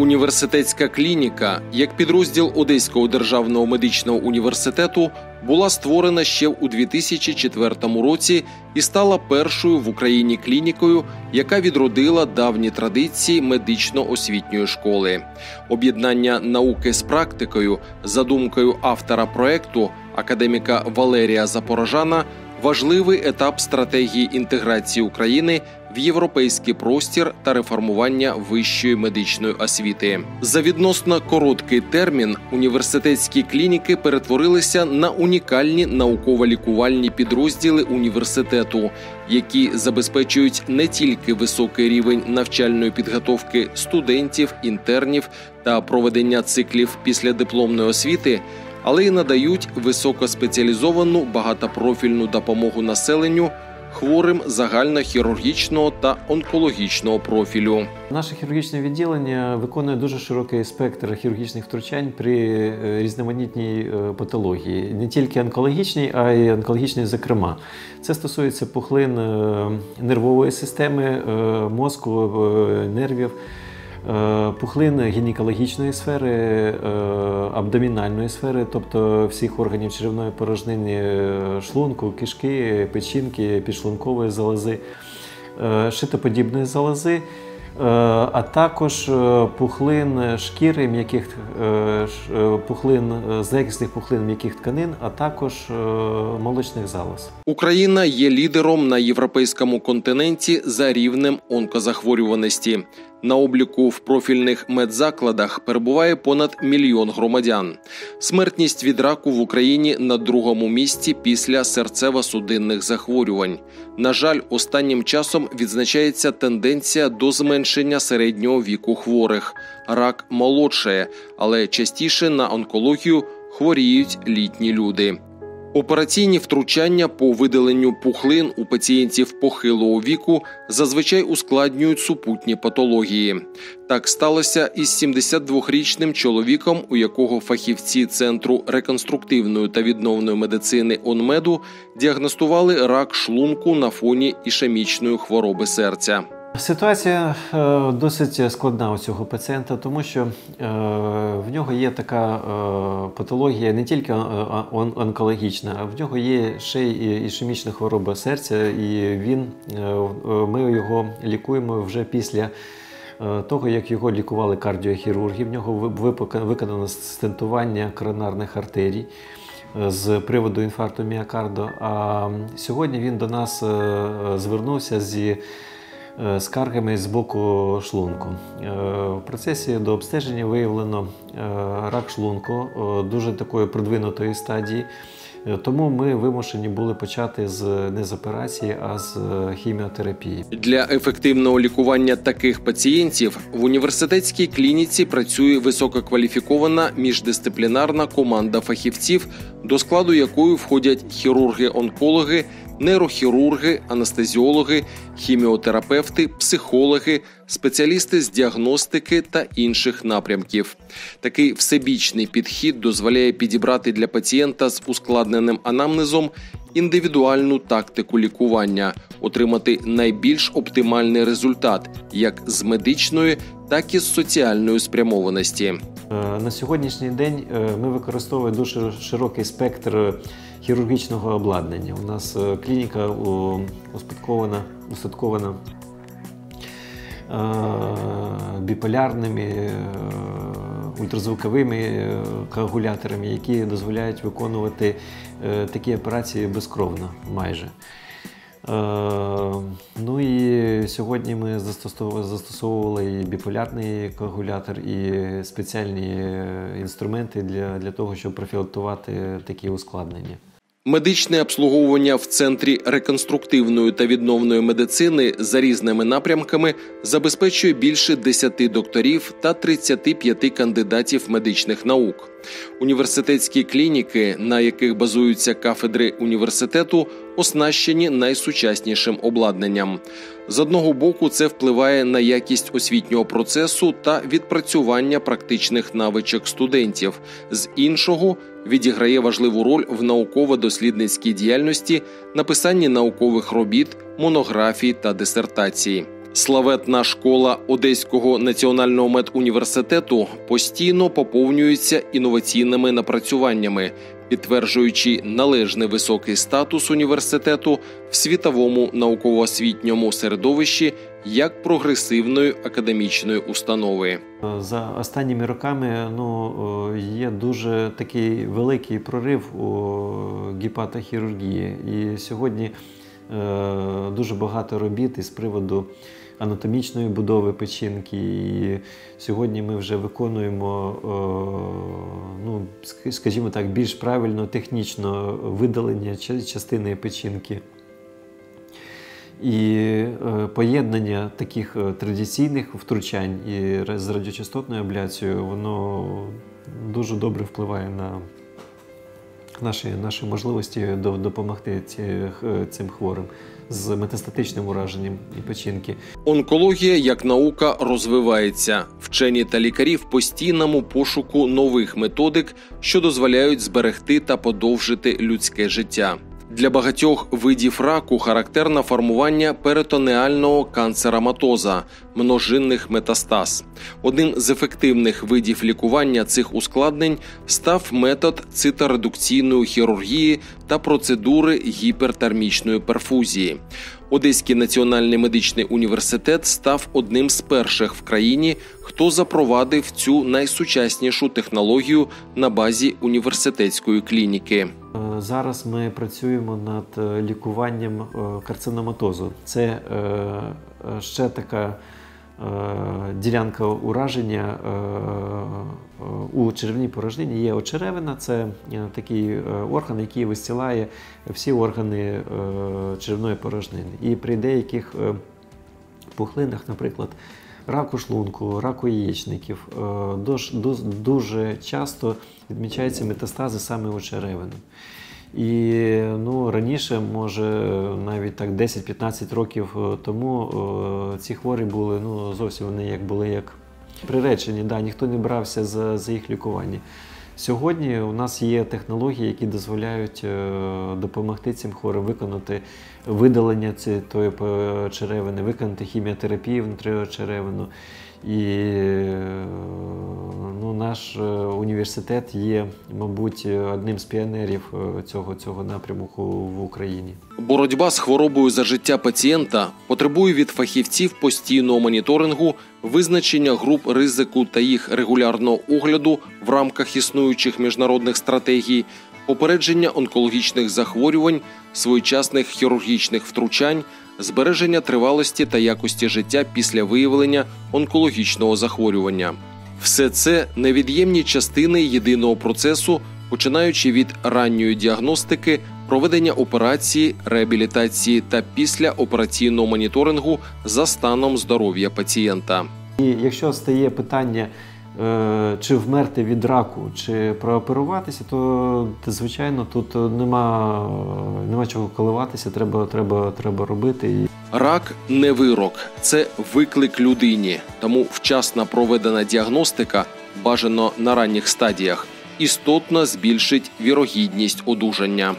Університетська клініка, як підрозділ Одеського державного медичного університету, була створена ще у 2004 році і стала першою в Україні клінікою, яка відродила давні традиції медично-освітньої школи. Об'єднання науки з практикою, за думкою автора проекту академіка Валерія Запорожана важливий етап стратегії інтеграції України в європейський простір та реформування вищої медичної освіти. За відносно короткий термін університетські клініки перетворилися на унікальні науково-лікувальні підрозділи університету, які забезпечують не тільки високий рівень навчальної підготовки студентів, інтернів та проведення циклів післядипломної освіти але й надають високоспеціалізовану багатопрофільну допомогу населенню хворим загальнохірургічного та онкологічного профілю. Наше хірургічне відділення виконує дуже широкий спектр хірургічних втручань при е, різноманітній е, патології, не тільки онкологічній, а й онкологічній, зокрема. Це стосується пухлин е, нервової системи, мозку, нервів. Е, пухлин гінекологічної сфери, е, абдомінальної сфери, тобто всіх органів черевної порожнини, е, шлунку, кишки, печінки, підшлункової залози, шитоподібної залози. А також пухлин шкіри м'яких пухлин злякісних пухлин м'яких тканин, а також молочних залоз. Україна є лідером на європейському континенті за рівнем онкозахворюваності. На обліку в профільних медзакладах перебуває понад мільйон громадян. Смертність від раку в Україні на другому місці після серцево-судинних захворювань. На жаль, останнім часом відзначається тенденція до зменшення середнього віку хворих. Рак молодшає, але частіше на онкологію хворіють літні люди. Операційні втручання по видаленню пухлин у пацієнтів похилого віку зазвичай ускладнюють супутні патології. Так сталося із 72-річним чоловіком, у якого фахівці центру реконструктивної та відновної медицини ОНМЕДу діагностували рак шлунку на фоні ішемічної хвороби серця. Ситуація е, досить складна у цього пацієнта, тому що е, в нього є така е, патологія не тільки онкологічна, а в нього є ще й ішемічна хвороба серця, і він, ми його лікуємо вже після того, як його лікували кардіохірурги. В нього виконано стентування коронарних артерій. З приводу інфаркту міокарду. А сьогодні він до нас звернувся зі скаргами з боку шлунку. Е, в процесі до обстеження виявлено е, рак шлунку дуже такої продвинутої стадії. Тому ми вимушені були почати з не з операції, а з хіміотерапії. Для ефективного лікування таких пацієнтів в університетській клініці працює висококваліфікована міждисциплінарна команда фахівців, до складу якої входять хірурги-онкологи, нейрохірурги, анестезіологи, хіміотерапевти, психологи, спеціалісти з діагностики та інших напрямків. Такий всебічний підхід дозволяє підібрати для пацієнта з ускладненим анамнезом індивідуальну тактику лікування, отримати найбільш оптимальний результат як з медичної, так і з соціальної спрямованості. Е, на сьогоднішній день е, ми використовуємо дуже широкий спектр хірургічного обладнання. У нас е, клініка успадкована, устаткована е, біполярними е, ультразвуковими коагуляторами, які дозволяють виконувати такі операції безкровно майже. Ну і сьогодні ми застосовували і біполярний коагулятор, і спеціальні інструменти для, для того, щоб профілактувати такі ускладнення. Медичне обслуговування в центрі реконструктивної та відновної медицини за різними напрямками забезпечує більше 10 докторів та 35 кандидатів медичних наук. Університетські клініки, на яких базуються кафедри університету, оснащені найсучаснішим обладнанням. З одного боку, це впливає на якість освітнього процесу та відпрацювання практичних навичок студентів, з іншого відіграє важливу роль в науково-дослідницькій діяльності, написанні наукових робіт, монографій та дисертацій. Славетна школа Одеського національного медуніверситету постійно поповнюється інноваційними напрацюваннями, підтверджуючи належний високий статус університету в світовому науково-освітньому середовищі як прогресивної академічної установи. За останніми роками ну, є дуже такий великий прорив у гіпатохірургії. І сьогодні е, дуже багато робіт із приводу анатомічної будови печінки. І сьогодні ми вже виконуємо, е, ну, скажімо так, більш правильно технічно видалення частини печінки. І е, поєднання таких е, традиційних втручань і з радіочастотною абляцією, воно дуже добре впливає на наші наші можливості допомогти цим хворим з метастатичним ураженням і печінки. Онкологія як наука розвивається. Вчені та лікарі в постійному пошуку нових методик, що дозволяють зберегти та подовжити людське життя. Для багатьох видів раку характерне формування перитонеального канцераматоза, множинних метастаз. Одним з ефективних видів лікування цих ускладнень став метод циторедукційної хірургії та процедури гіпертермічної перфузії. Одеський національний медичний університет став одним з перших в країні, хто запровадив цю найсучаснішу технологію на базі університетської клініки. Е, зараз ми працюємо над е, лікуванням е, карциноматозу. Це ще така ділянка ураження у черевній порожнині. Є очеревина, це такий орган, який висілає всі органи черевної порожнини. І при деяких пухлинах, наприклад, раку шлунку, раку яєчників, дуже часто відмічаються метастази саме у черевину. І ну, раніше, може, навіть так 10-15 років е, тому е, ці хворі були ну, зовсім вони як були як приречені. Да, Ніхто не брався за, за їх лікування. Сьогодні у нас є технології, які дозволяють е, допомогти цим хворим виконати видалення цієї черевини, виконати хіміотерапію внутрішньо черевину. І ну, наш е, університет є, мабуть, одним з піонерів е, цього цього напрямку в Україні. Боротьба з хворобою за життя пацієнта потребує від фахівців постійного моніторингу, визначення груп ризику та їх регулярного огляду в рамках існуючих міжнародних стратегій, попередження онкологічних захворювань, своєчасних хірургічних втручань збереження тривалості та якості життя після виявлення онкологічного захворювання. Все це невід'ємні частини єдиного процесу, починаючи від ранньої діагностики, проведення операції, реабілітації та післяопераційного моніторингу за станом здоров'я пацієнта. І Якщо стає питання чи вмерти від раку, чи прооперуватися, то звичайно тут нема нема чого коливатися, треба треба, треба робити. Рак не вирок, це виклик людині. Тому вчасна проведена діагностика бажано на ранніх стадіях істотно збільшить вірогідність одужання.